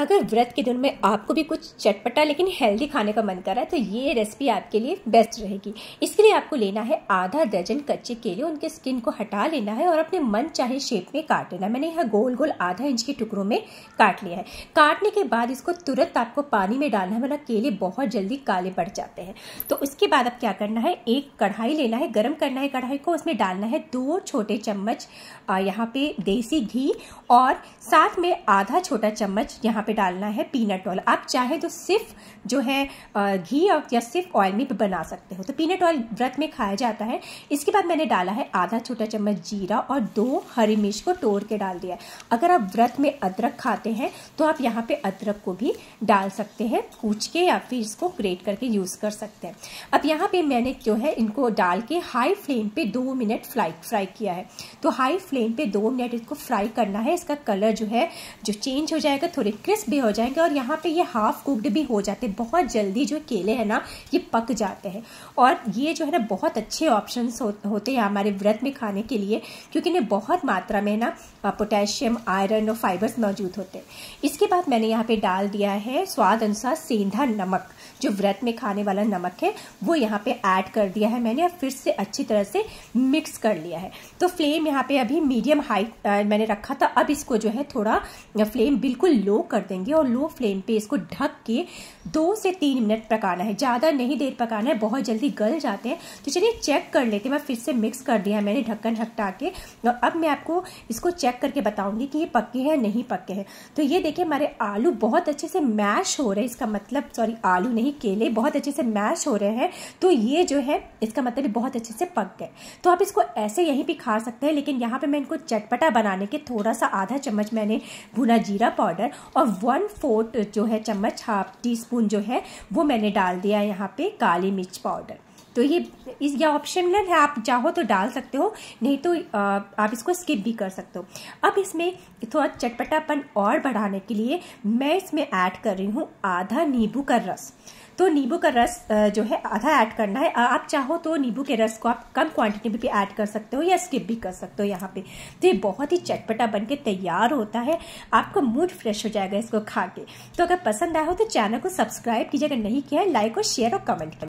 अगर व्रत के दिन में आपको भी कुछ चटपटा लेकिन हेल्दी खाने का मन कर रहा है तो ये रेसिपी आपके लिए बेस्ट रहेगी। इसके लिए आपको लेना है आधा दर्जन कच्चे केले, उनके स्किन को हटा लेना है और अपने मन चाहे शेप में काट लेना मैंने यहाँ गोल गोल आधा इंच के टुकड़ों में काट लिया है। काटने के बाद इसको तुरंत आपको पानी में डालना है, वरना केले बहुत जल्दी काले पड़ जाते हैं। तो उसके बाद आप क्या करना है? एक कढ़ाई लेना है, गर्म करना है कढ़ाई को, उसमें डालना है दो छोटे चम्मच यहाँ पे देसी घी और साथ में आधा छोटा चम्मच यहाँ पे डालना है पीनट ऑयल आप चाहे तो सिर्फ़ जो है घी या सिर्फ़ ऑयल में बना सकते हो। तो पीनट ऑयल व्रत में खाया जाता है। इसके बाद मैंने डाला है आधा छोटा चम्मच जीरा और दो हरी मिर्च को तोड़ के डाल दिया अगर आप व्रत में अदरक खाते हैं तो आप यहाँ पे अदरक को भी डाल सकते हैं, कूच के या फिर इसको ग्रेट करके यूज़ कर सकते हैं। अब यहाँ पे मैंने जो है, इनको डाल के हाई फ्लेम पे दो मिनट फ्राई फ्राई किया है। तो हाई फ्लेम पे दो मिनट इसको फ्राई करना है। इसका कलर जो है, जो चेंज हो जाएगा, थोड़े क्रिस्प भी हो जाएँगे और यहाँ पे ये हाफ़ कुकड भी हो जाते हैं। बहुत जल्दी जो केले हैं ना ये पक जाते हैं। और ये जो है ना बहुत अच्छे ऑप्शन हो, होते हैं हमारे व्रत में खाने के लिए क्योंकि इन्हें बहुत मात्रा में ना पोटेशियम आयरन और फाइबर्स मौजूद होते हैं। इसके बाद मैंने यहाँ पे डाल दिया है स्वाद अनुसार सेंधा नमक। जो व्रत में खाने वाला नमक है वो यहाँ पे ऐड कर दिया है मैंने फिर से अच्छी तरह से मिक्स कर लिया है। तो फ्लेम यहाँ पे अभी मीडियम हाई मैंने रखा था। अब इसको जो है थोड़ा फ्लेम बिल्कुल लो कर देंगे और लो फ्लेम पे इसको ढक के दो से तीन मिनट पकाना है। ज़्यादा नहीं देर पकाना है, बहुत जल्दी गल जाते हैं। तो चलिए चेक कर लेते हैं। मैं फिर से मिक्स कर दिया मैंने ढक्कन हटा के। और अब मैं आपको इसको चेक करके बताऊँगी कि ये पके हैं नहीं पके हैं। तो ये देखिए हमारे आलू बहुत अच्छे से मैश हो रहे हैं। इसका मतलब सॉरी आलू नहीं, केले बहुत अच्छे से मैश हो रहे हैं। तो ये जो है, इसका मतलब बहुत अच्छे से पक गए। तो आप इसको ऐसे यहीं भी खा सकते हैं, लेकिन यहाँ पे मैं इनको चटपटा बनाने के थोड़ा सा आधा चम्मच मैंने भुना जीरा पाउडर और वन फोर्थ जो है चम्मच हाफ़ टी स्पून जो है, वो मैंने डाल दिया यहाँ पे काली मिर्च पाउडर। तो ये, इस, ये ऑप्शनल है आप चाहो तो डाल सकते हो, नहीं तो आप इसको स्किप भी कर सकते हो। अब इसमें थोड़ा चटपटापन और बढ़ाने के लिए मैं इसमें ऐड कर रही हूँ आधा नींबू का रस। तो नींबू का रस जो है, आधा ऐड करना है। आप चाहो तो नींबू के रस को आप कम क्वांटिटी में भी ऐड कर सकते हो या स्किप भी कर सकते हो यहाँ पे। तो ये बहुत ही चटपटा बन के तैयार होता है। आपका मूड फ्रेश हो जाएगा इसको खा के। तो अगर पसंद आया हो तो चैनल को सब्सक्राइब कीजिए। अगर नहीं किया है, लाइक और शेयर और कमेंट करें